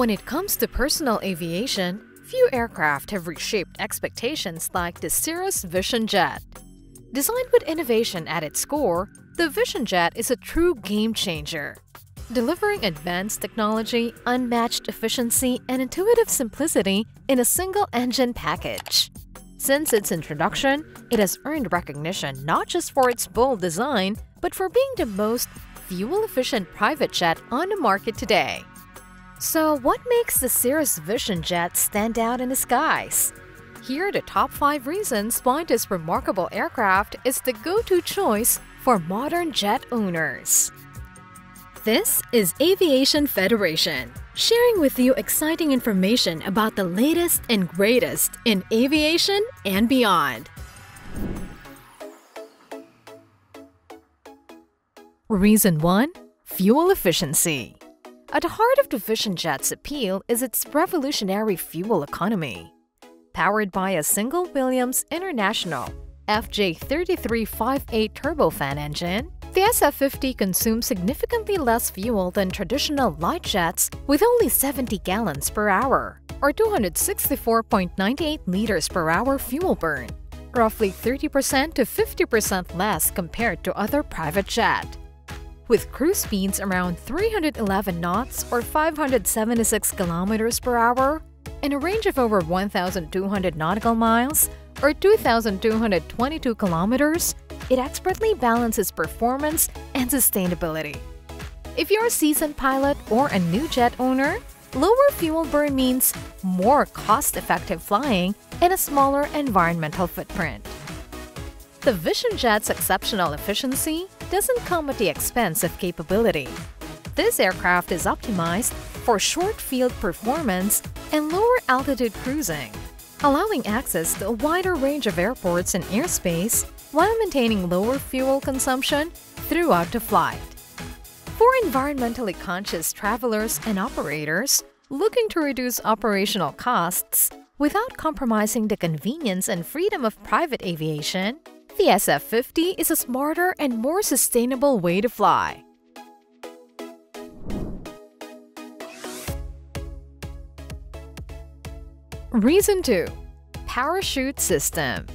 When it comes to personal aviation, few aircraft have reshaped expectations like the Cirrus Vision Jet. Designed with innovation at its core, the Vision Jet is a true game changer. Delivering advanced technology, unmatched efficiency, and intuitive simplicity in a single engine package. Since its introduction, it has earned recognition not just for its bold design, but for being the most fuel-efficient private jet on the market today. So what makes the Cirrus Vision Jet stand out in the skies? Here are the top 5 reasons why this remarkable aircraft is the go-to choice for modern jet owners. This is Aviation Federation, sharing with you exciting information about the latest and greatest in aviation and beyond. Reason 1 Fuel Efficiency at the heart of the Vision Jet's appeal is its revolutionary fuel economy. Powered by a single Williams International FJ33-5A turbofan engine, the SF-50 consumes significantly less fuel than traditional light jets with only 70 gallons per hour, or 264.98 liters per hour fuel burn, roughly 30% to 50% less compared to other private jet with cruise speeds around 311 knots or 576 kilometers per hour and a range of over 1,200 nautical miles or 2,222 kilometers, it expertly balances performance and sustainability. If you're a seasoned pilot or a new jet owner, lower fuel burn means more cost-effective flying and a smaller environmental footprint. The Vision Jet's exceptional efficiency doesn't come at the expense of capability. This aircraft is optimized for short field performance and lower altitude cruising, allowing access to a wider range of airports and airspace while maintaining lower fuel consumption throughout the flight. For environmentally conscious travelers and operators looking to reduce operational costs without compromising the convenience and freedom of private aviation, the SF-50 is a smarter and more sustainable way to fly. Reason 2. Parachute System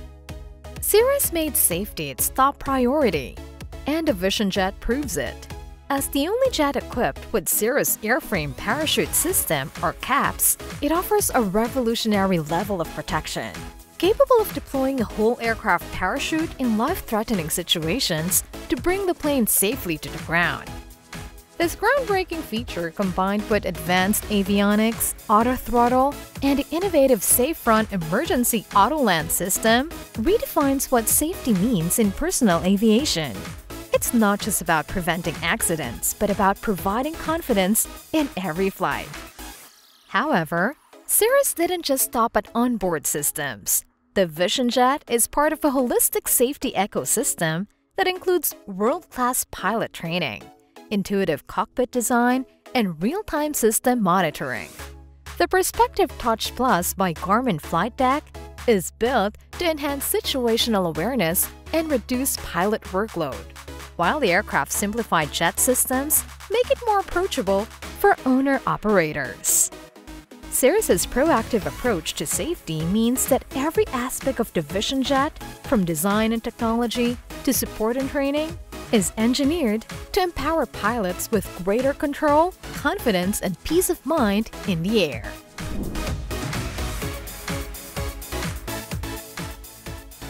Cirrus made safety its top priority, and the Vision Jet proves it. As the only jet equipped with Cirrus Airframe Parachute System, or CAPS, it offers a revolutionary level of protection capable of deploying a whole aircraft parachute in life-threatening situations to bring the plane safely to the ground. This groundbreaking feature, combined with advanced avionics, auto throttle, and the innovative Safe Return emergency auto-land system, redefines what safety means in personal aviation. It's not just about preventing accidents, but about providing confidence in every flight. However, Cirrus didn't just stop at onboard systems. The Vision Jet is part of a holistic safety ecosystem that includes world-class pilot training, intuitive cockpit design, and real-time system monitoring. The Perspective Touch Plus by Garmin Flight Deck is built to enhance situational awareness and reduce pilot workload, while the aircraft's simplified jet systems make it more approachable for owner-operators. Cirrus's proactive approach to safety means that every aspect of the Vision Jet, from design and technology to support and training, is engineered to empower pilots with greater control, confidence, and peace of mind in the air.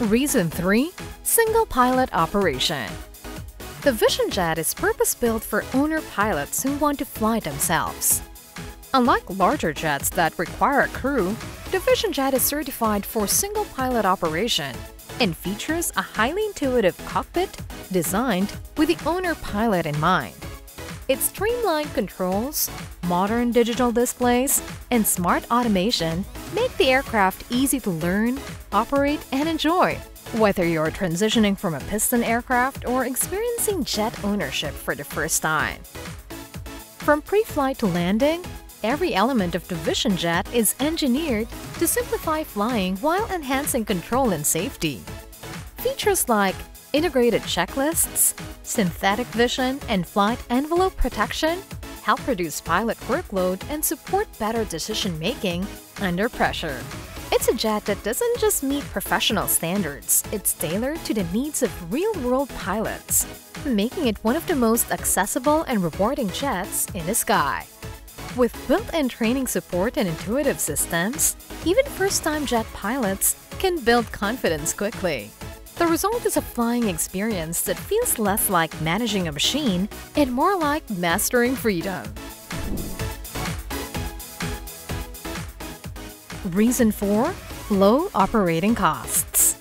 Reason 3. Single Pilot Operation The Vision Jet is purpose-built for owner pilots who want to fly themselves. Unlike larger jets that require a crew, the Vision Jet is certified for single-pilot operation and features a highly intuitive cockpit designed with the owner pilot in mind. Its streamlined controls, modern digital displays, and smart automation make the aircraft easy to learn, operate, and enjoy, whether you're transitioning from a piston aircraft or experiencing jet ownership for the first time. From pre-flight to landing, Every element of the Vision Jet is engineered to simplify flying while enhancing control and safety. Features like integrated checklists, synthetic vision, and flight envelope protection help reduce pilot workload and support better decision making under pressure. It's a jet that doesn't just meet professional standards, it's tailored to the needs of real world pilots, making it one of the most accessible and rewarding jets in the sky. With built in training support and intuitive systems, even first time jet pilots can build confidence quickly. The result is a flying experience that feels less like managing a machine and more like mastering freedom. Reason 4 Low operating costs.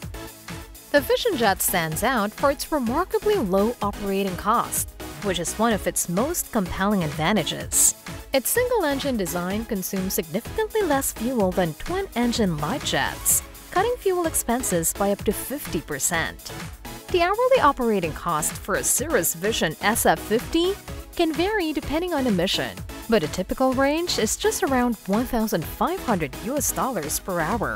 The Vision Jet stands out for its remarkably low operating cost, which is one of its most compelling advantages. Its single engine design consumes significantly less fuel than twin engine light jets, cutting fuel expenses by up to 50%. The hourly operating cost for a Cirrus Vision SF50 can vary depending on the mission, but a typical range is just around 1,500 US dollars per hour.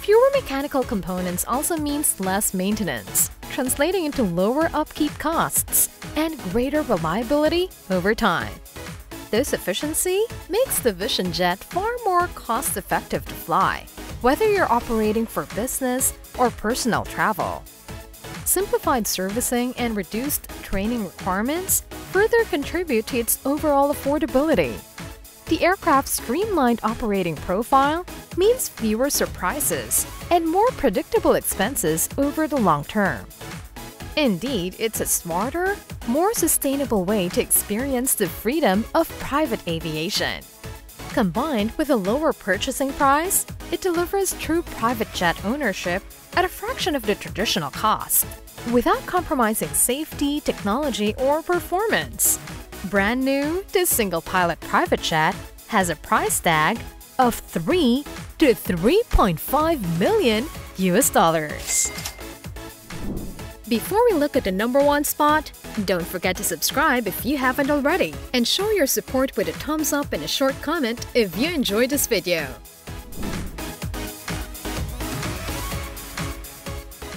Fewer mechanical components also means less maintenance, translating into lower upkeep costs and greater reliability over time. This efficiency makes the Vision Jet far more cost-effective to fly, whether you're operating for business or personal travel. Simplified servicing and reduced training requirements further contribute to its overall affordability. The aircraft's streamlined operating profile means fewer surprises and more predictable expenses over the long term. Indeed, it's a smarter, more sustainable way to experience the freedom of private aviation. Combined with a lower purchasing price, it delivers true private jet ownership at a fraction of the traditional cost, without compromising safety, technology, or performance. Brand new, this single pilot private jet has a price tag of 3 to 3.5 million US dollars. Before we look at the number one spot, don't forget to subscribe if you haven't already, and show your support with a thumbs up and a short comment if you enjoyed this video.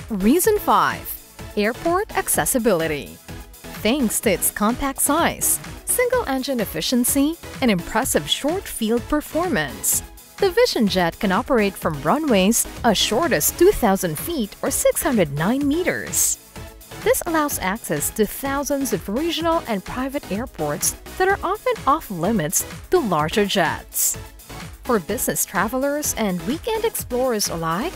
Reason 5. Airport Accessibility Thanks to its compact size, single-engine efficiency, and impressive short-field performance, the Vision Jet can operate from runways as short as 2,000 feet or 609 meters. This allows access to thousands of regional and private airports that are often off-limits to larger jets. For business travelers and weekend explorers alike,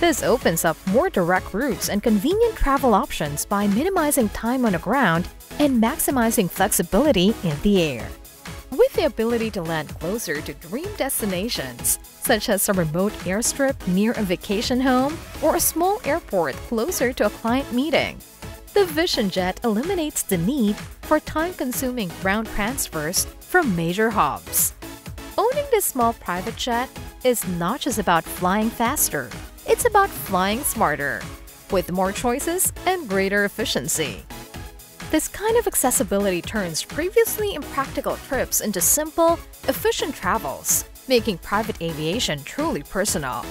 this opens up more direct routes and convenient travel options by minimizing time on the ground and maximizing flexibility in the air. With the ability to land closer to dream destinations, such as a remote airstrip near a vacation home or a small airport closer to a client meeting, the Vision Jet eliminates the need for time-consuming ground transfers from major hubs. Owning this small private jet is not just about flying faster, it's about flying smarter, with more choices and greater efficiency. This kind of accessibility turns previously impractical trips into simple, efficient travels, making private aviation truly personal.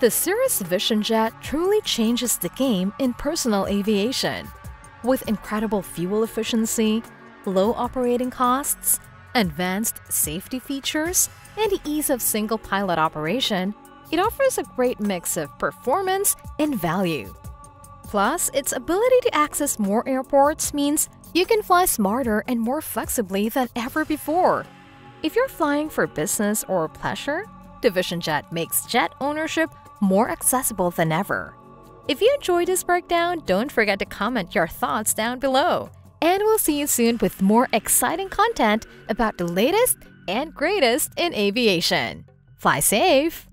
The Cirrus Vision Jet truly changes the game in personal aviation. With incredible fuel efficiency, low operating costs, advanced safety features, and ease of single pilot operation, it offers a great mix of performance and value. Plus, its ability to access more airports means you can fly smarter and more flexibly than ever before. If you're flying for business or pleasure, Vision Jet makes jet ownership more accessible than ever. If you enjoyed this breakdown, don't forget to comment your thoughts down below. And we'll see you soon with more exciting content about the latest and greatest in aviation. Fly safe!